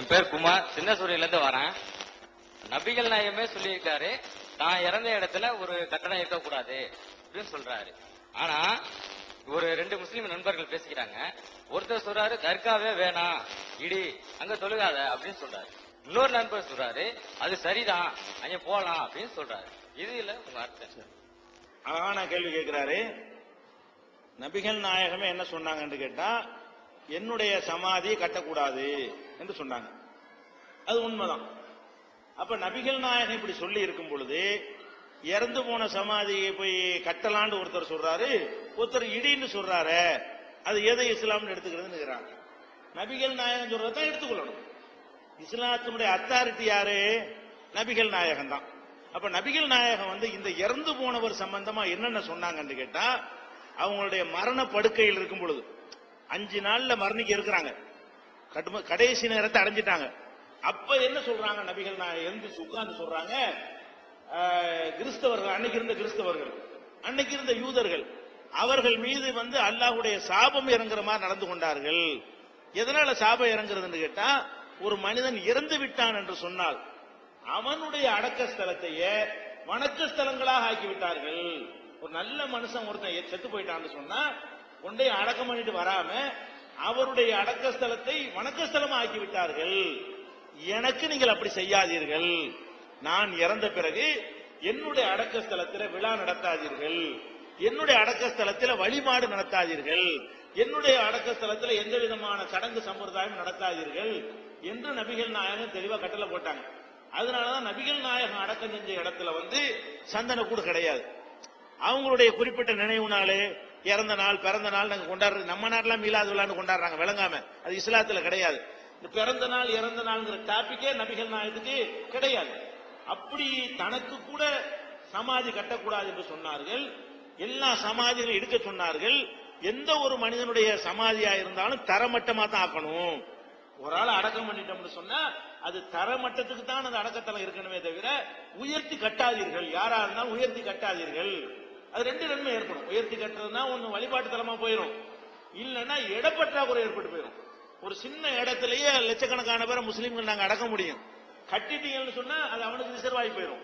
என் பேர் குமார். சின்னசூரியில இருந்து வரேன். நபிகள் நாயகமே சொல்லியிருக்காரு தான் இறந்த இடத்துல ஒரு கட்டணம் இருக்கக்கூடாது அப்படின்னு சொல்றாரு. ஆனா ஒரு ரெண்டு முஸ்லீம் நண்பர்கள் பேசிக்கிறாங்க. ஒருத்தர் சொல்றாரு தர்காவே வேணாம் இடி அங்க தொழுகாத அப்படின்னு சொல்றாரு. இன்னொரு நண்பர் சொல்றாரு அது சரிதான் அங்க போலாம் அப்படின்னு சொல்றாரு. இது இல்ல உங்க அர்த்தம். அழகான கேள்வி கேட்கிறாரு. நபிகள் நாயகமே என்ன சொன்னாங்கன்னு கேட்டா என்னுடைய சமாதியை கட்டக்கூடாது என்று சொன்னாங்க. அது உண்மைதான். அப்ப நபிகள் நாயகம் இப்படி சொல்லி இருக்கும் பொழுது இறந்து போன சமாதியை போய் கட்டலான்னு ஒருத்தர் சொல்றாரு ஒருத்தர் இடின்னு சொல்றாரு அது எதை இஸ்லாம்னு எடுத்துக்கிறதுன்னு நபிகள் நாயகம் சொல்றதான் எடுத்துக்கொள்ளணும். இஸ்லாத்தினுடைய அத்தாரிட்டி யாரு? நபிகள் நாயகம் தான். அப்ப நபிகள் நாயகம் வந்து இந்த இறந்து போனவர் சம்பந்தமா என்னென்ன சொன்னாங்கன்னு கேட்டா அவங்களுடைய மரண படுக்கையில் இருக்கும் பொழுது அஞ்சு நாள்ல மரணிக்க இருக்கிறாங்க. கடைசி நேரத்தை அடைஞ்சிட்டாங்க. அப்ப என்ன சொல்றாங்க நபிகள்? நான் எழுந்து உட்கார்ந்து சொல்றாங்க. கிறிஸ்தவர்கள் அன்னைக்கு இருந்த கிறிஸ்தவர்கள் அன்னைக்கு இருந்த யூதர்கள் அவர்கள் மீது வந்து அல்லாஹ்வுடைய சாபம் இறங்குற மாதிரி நடந்து கொண்டார்கள். எதனால சாபம் இறங்குறதுன்னு கேட்டா ஒரு மனிதன் இறந்து விட்டான் என்று சொன்னால் அவனுடைய அடக்க ஸ்தலத்தையே வணக்க ஸ்தலங்களாக ஆக்கி விட்டார்கள் ஒரு நல்ல மனுஷன் ஒருத்தன் செத்து போயிட்டான்னு சொன்னா கொண்டே அடக்கம் பண்ணிட்டு வராம அவருடைய அடக்க ஸ்தலத்தை வணக்க ஸ்தலமா ஆக்கி விட்டார்கள் எனக்கு நீங்கள் அப்படி செய்யாதீர்கள். நான் இறந்த பிறகு என்னுடைய அடக்க ஸ்தலத்தில் விழா நடத்தாதீர்கள். என்னுடைய அடக்க ஸ்தலத்தில் வழிபாடு நடத்தாதீர்கள். என்னுடைய அடக்க ஸ்தலத்தில் எந்த விதமான சடங்கு சம்பிரதாயம் நடத்தாதீர்கள் என்று நபிகள் நாயகம் தெளிவா கட்டளை போட்டாங்க. அதனாலதான் நபிகள் நாயகம் அடக்கம் செஞ்ச இடத்துல வந்து சந்தன கூடு கிடையாது. அவங்களுடைய குறிப்பிட்ட நினைவுனாலே இறந்த நாள் பிறந்த நாள் நாங்க கொண்டாடுறது. நம்ம நாட்டுல மீலாது விழான்னு கொண்டாடுறாங்க விளங்காம. அது இஸ்லாத்துல கிடையாது. இந்த பிறந்த நாள் இறந்த நாள்ங்கிற டாபிக்கே நபிகள் நாயகத்துக்கு கிடையாது. அப்படி தனக்கு கூட சமாதி கட்டக்கூடாது என்று சொன்னார்கள். எல்லா சமாதிகளும் எடுக்க சொன்னார்கள். எந்த ஒரு மனிதனுடைய சமாதியா இருந்தாலும் தரமட்டமா தான் ஆக்கணும். ஒரு ஆள் அடக்கம் பண்ணிட்டோம்னு சொன்னா அது தரமட்டத்துக்கு தான் அந்த அடக்கத்தலம் இருக்கணுமே தவிர உயர்த்தி கட்டாதீர்கள். யாரா இருந்தாலும் உயர்த்தி கட்டாதீர்கள். அது ரெண்டு நன்மை ஏற்படும். உயர்த்தி கட்டுறதுனா ஒன்னு வழிபாட்டு தலமா போயிடும் இல்லைன்னா இடப்பற்றாக்குறை ஏற்பட்டு போயிடும் ஒரு சின்ன இடத்திலேயே லட்சக்கணக்கான பேரை முஸ்லீம்கள் நாங்க அடக்க முடியும். கட்டிட்டீங்கன்னு சொன்னா அது அவனுக்கு ரிசர்வ் ஆகி போயிடும்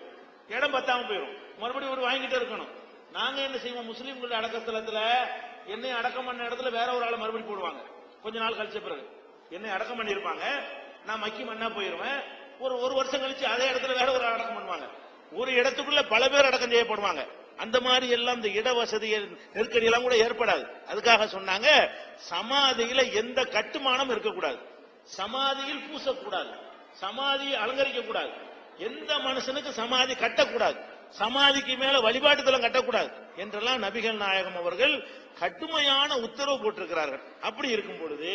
இடம் பத்தாம போயிடும் மறுபடியும் ஒரு வாங்கிட்டே இருக்கணும். நாங்க என்ன செய்வோம்? முஸ்லீம்கள் அடக்க ஸ்தலத்துல என்னை அடக்கம் பண்ண இடத்துல வேற ஒரு ஆளை மறுபடியும் போடுவாங்க. கொஞ்ச நாள் கழிச்ச பிறகு. என்னை அடக்கம் பண்ணியிருப்பாங்க. நான் மக்கி மண்ணா போயிருவேன். ஒரு ஒரு வருஷம் கழிச்சு அதே இடத்துல வேற ஒரு ஆள் அடக்கம் பண்ணுவாங்க. ஒரு இடத்துக்குள்ள பல பேர் அடக்கம் செய்யப்படுவாங்க. அந்த மாதிரி எல்லாம் இந்த இட வசதி நெருக்கடி எல்லாம் கூட ஏற்படாது. அதுக்காக சொன்னாங்க சமாதியில எந்த கட்டுமானம் இருக்கக்கூடாது. சமாதியில் பூசக்கூடாது. சமாதியை அலங்கரிக்க கூடாது எந்த மனுஷனுக்கு சமாதி கட்டக்கூடாது? சமாதிக்கு மேல வழிபாட்டுத்தலம் கட்டக்கூடாது. என்றெல்லாம் நபிகள் நாயகம் அவர்கள் கடுமையான உத்தரவு போட்டிருக்கிறார்கள். அப்படி இருக்கும் பொழுது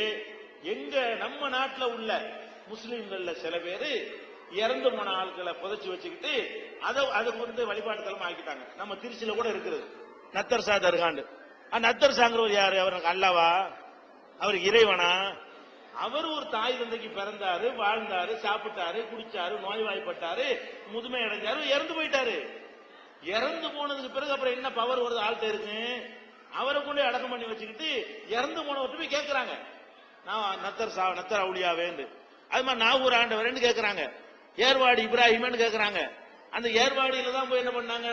எங்க நம்ம நாட்டில் உள்ள முஸ்லிம்கள்ல சில பேரு இறந்து போன ஆட்களை புதைச்சி வச்சுக்கிட்டு அதை அதுக்கு வந்து வழிபாட்டு தலமா ஆக்கிட்டாங்க. நம்ம திருச்சியில கூட இருக்குது நத்தர் சா தர்காண்டு. நத்தர் சாங்கிறவர் யாரு? அவருக்கு அல்லவா? அவர் இறைவனா? அவர் ஒரு தாய் தந்தைக்கு பிறந்தாரு வாழ்ந்தாரு சாப்பிட்டாரு குடிச்சாரு நோய்வாய்ப்பட்டாரு முதுமை அடைஞ்சாரு இறந்து போயிட்டாரு. இறந்து போனதுக்கு பிறகு அப்புறம் என்ன பவர் வருது? ஆள்கிட்ட இருக்கு. அவரை கொண்டு அடக்கம் பண்ணி வச்சுக்கிட்டு இறந்து போனவர்கிட்ட போய் கேட்கிறாங்க நான் நத்தர் சா நத்தர் அவுளியாவேன்னு அது மாதிரி நாகூர் ஆண்டவரேன்னு கேட்கிறாங்க ஏர்வாடி இப்ராஹிம்னு கேட்கறாங்க அந்த ஏர்வாடியில தான் போய் என்ன பண்ணாங்க?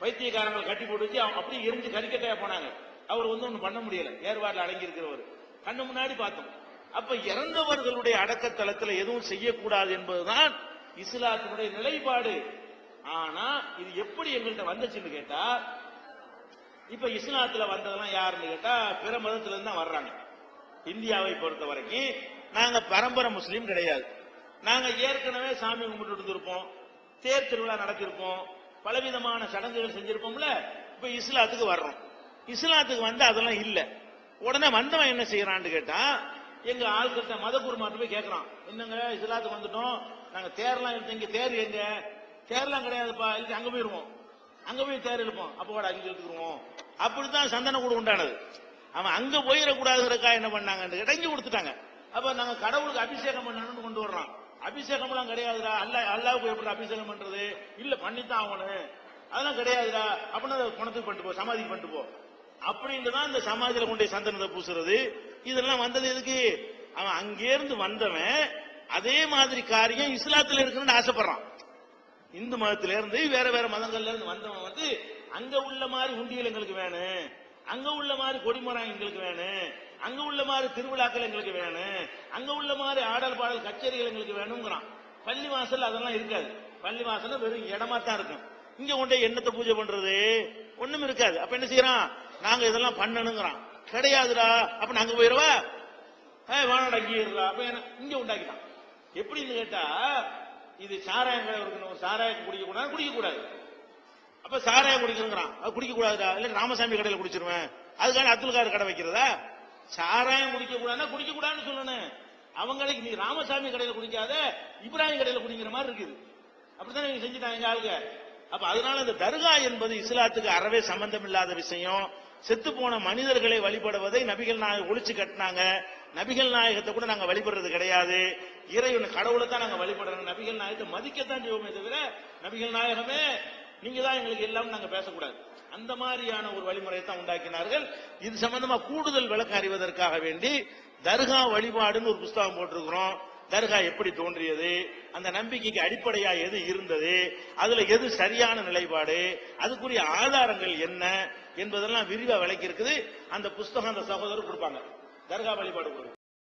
பைத்தியக்காரங்களை கட்டி போட்டு வச்சு அவங்க அப்படியே எரிஞ்சு கறிக்கட்டையா போனாங்க. அவர் வந்து ஒண்ணு பண்ண முடியல. ஏர்வாடில் அடங்கி இருக்கிறவர் கண்ணு முன்னாடி பார்த்தோம். அப்ப இறந்தவர்களுடைய அடக்கத்தலத்துல எதுவும் செய்யக்கூடாது என்பதுதான் இஸ்லாத்தினுடைய நிலைப்பாடு. ஆனா இது எப்படி எங்கள்கிட்ட வந்துச்சுன்னு கேட்டா இப்ப இஸ்லாத்துல வந்ததெல்லாம் யாருன்னு கேட்டா பிற மதத்துல இருந்து தான் வர்றாங்க. இந்தியாவை பொறுத்த வரைக்கும் நாங்க பரம்பரை முஸ்லீம் கிடையாது. நாங்க ஏற்கனவே சாமி கும்பிட்டு இருப்போம் தேர் திருவிழா நடத்திருப்போம். பலவிதமான சடங்குகள் செஞ்சிருப்போம்ல. இப்ப இஸ்லாத்துக்கு வர்றோம். இஸ்லாத்துக்கு வந்து அதெல்லாம் இல்ல. உடனே வந்தவன் என்ன செய்யறான்னு கேட்டா எங்க ஆள்கிட்ட மத குருமாட்டு போய் கேட்கறான் என்னங்க இஸ்லாத்துக்கு வந்துட்டோம். நாங்க தேர்லாம் எடுத்து இங்க தேர் எங்க? தேர்லாம் கிடையாதுப்பா. இல்ல அங்க போயிருவோம். அங்க போய் தேர் எழுப்போம் அப்ப கூட அங்கே எடுத்துருவோம் அப்படித்தான் சந்தன கூட உண்டானது. அவன் அங்க போயிடக்கூடாதுங்கிறக்கா என்ன பண்ணாங்கன்னு இடங்கி கொடுத்துட்டாங்க. அப்ப நாங்க கடவுளுக்கு அபிஷேகம் பண்ணணும்னு கொண்டு வர்றான். அபிஷேகம்லாம் கிடையாதுடா. அல்ல அல்லாவுக்கு எப்படி அபிஷேகம் பண்றது? இல்ல பண்ணித்தான் ஆகணும். அதெல்லாம் கிடையாதுடா. அப்படின்னா அதை குணத்துக்கு பண்ணிட்டு போ சமாதிக்கு பண்ணிட்டு போ. அப்படின்ட்டு தான் இந்த சமாதியில கொண்டு சந்தனத்தை பூசுறது. இதெல்லாம் வந்தது எதுக்கு? அவன் அங்கேருந்து வந்தவன் அதே மாதிரி காரியம் இஸ்லாத்துல இருக்கணும்னு ஆசைப்படுறான். இந்து மதத்தில இருந்து வேற வேற மதங்கள்ல இருந்து வந்தவன் வந்து அங்க உள்ள மாதிரி உண்டியல் எங்களுக்கு வேணும். அங்க உள்ள மாதிரி கொடிமரம் எங்களுக்கு வேணும். அங்க உள்ள மாதிரி திருவிழாக்கள் எங்களுக்கு வேணும். அங்க உள்ள மாதிரி ஆடல் பாடல் கச்சேரிகள் எங்களுக்கு வேணுங்கிறான் பள்ளி வாசல் அதெல்லாம் இருக்காது. பள்ளி வாசல் வெறும் இடமா தான் இருக்கும். இங்க கொண்டு என்னத்தை பூஜை பண்றது? ஒண்ணும் இருக்காது. அப்ப என்ன செய்யறான்? நாங்க இதெல்லாம் பண்ணணுங்கிறான். கிடையாதுடா. அப்ப நாங்க போயிருவா? ஏய் வானடா இங்கே இருடா அப்ப என்ன? இங்க உண்டாக்கிட்டான். எப்படின்னு கேட்டா இது சாராயம் கடை இருக்கணும். சாராயம் குடிக்க கூடாது. குடிக்க கூடாது. அப்ப சாராயம் குடிக்கணுங்கிறான். குடிக்க கூடாதுடா. இல்ல ராமசாமி கடையில குடிச்சிருவேன். அதுக்கான அப்துல் கார் கடை வைக்கிறதா? சாராயம் குடிக்க கூடாதுன்னா குடிக்க கூடாதுன்னு சொல்லணும். அவங்களுக்கு நீ ராமசாமி கடையில குடிக்காத இப்ராஹிம் கடையில குடிக்கிற மாதிரி இருக்குது. அப்படித்தானே நீங்க செஞ்சுட்டாங்க எங்க ஆளுங்க? அப்ப அதனால இந்த தர்கா என்பது இஸ்லாத்துக்கு அறவே சம்பந்தம் இல்லாத விஷயம். செத்து போன மனிதர்களை வழிபடுவதை நபிகள் நாயகம் ஒழிச்சு கட்டினாங்க. நபிகள் நாயகத்தை கூட நாங்க வழிபடுறது கிடையாது. இறைவன் கடவுளை தான் நாங்க வழிபடுறோம். நபிகள் நாயகத்தை மதிக்கத்தான் செய்வோமே தவிர நபிகள் நாயகமே நீங்க தான் எங்களுக்கு எல்லாம் நாங்க பேசக்கூடாது. அந்த மாதிரியான ஒரு வழிமுறையை தான் உண்டாக்கினார்கள். இது சம்பந்தமா கூடுதல் விளக்கம் அறிவதற்காக வேண்டி தர்கா வழிபாடுன்னு ஒரு புஸ்தகம் போட்டிருக்கிறோம். தர்கா எப்படி தோன்றியது? அந்த நம்பிக்கைக்கு அடிப்படையா எது இருந்தது? அதுல எது சரியான நிலைப்பாடு? அதுக்குரிய ஆதாரங்கள் என்ன என்பதெல்லாம் விரிவா விளக்கி இருக்குது அந்த புஸ்தகம் அந்த சகோதரர் கொடுப்பாங்க. தர்கா வழிபாடு கொடுப்பாங்க